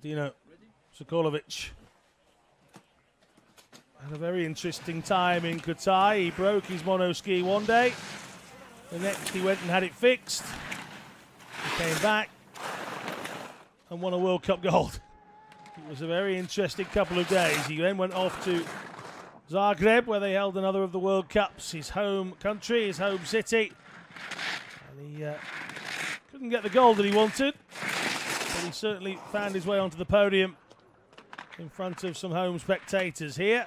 Dino Sokolovic had a very interesting time in Qatar. He broke his mono ski one day. The next he went and had it fixed. He came back and won a World Cup gold. It was a very interesting couple of days. He then went off to Zagreb, where they held another of the World Cups, his home country, his home city. And he uh, couldn't get the goal that he wanted, but he certainly found his way onto the podium in front of some home spectators here.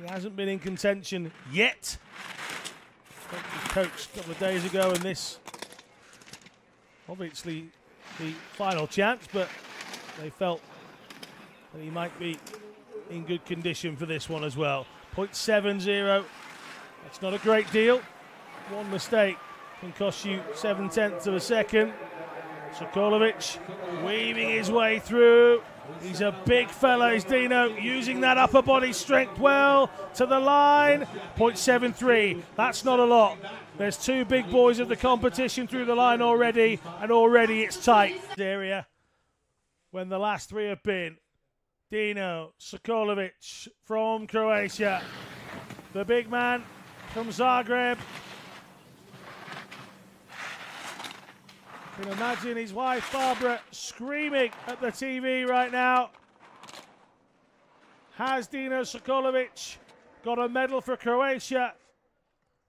He hasn't been in contention yet. Spoke coach a couple of days ago, and this obviously the final chance, but they felt that he might be in good condition for this one as well. 0.70, that's not a great deal. One mistake can cost you seven tenths of a second. Sokolovic weaving his way through. He's a big fellow, is Dino, using that upper body strength well to the line. 0.73, that's not a lot. There's two big boys of the competition through the line already, and already it's tight. Area when the last three have been. Dino Sokolovic from Croatia. The big man from Zagreb. Can imagine his wife Barbara screaming at the TV right now. Has Dino Sokolovic got a medal for Croatia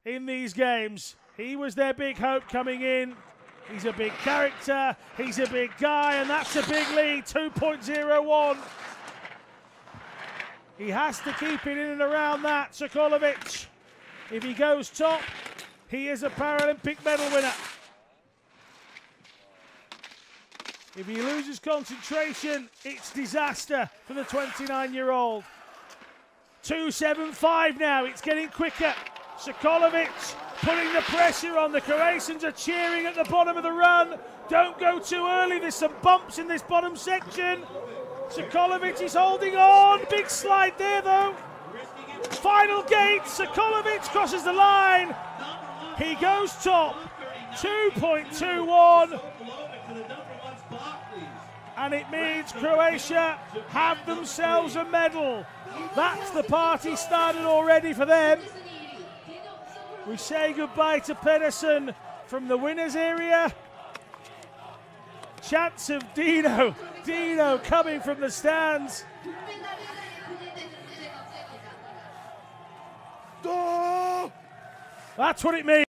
in these games? He was their big hope coming in. He's a big character, he's a big guy, and that's a big lead 2.01. He has to keep it in and around that, Sokolovic. If he goes top, he is a Paralympic medal winner. If he loses concentration, it's disaster for the 29 year old. 2.75 now, it's getting quicker. Sokolovic putting the pressure on. The Croatians are cheering at the bottom of the run. Don't go too early, there's some bumps in this bottom section. Sokolovic is holding on. Big slide there, though. Final gate. Sokolovic crosses the line. He goes top. 2.21. And it means Croatia have themselves a medal. That's the party started already for them. We say goodbye to Pedersen from the winners area. Chance of Dino. Dino coming from the stands. That's what it means.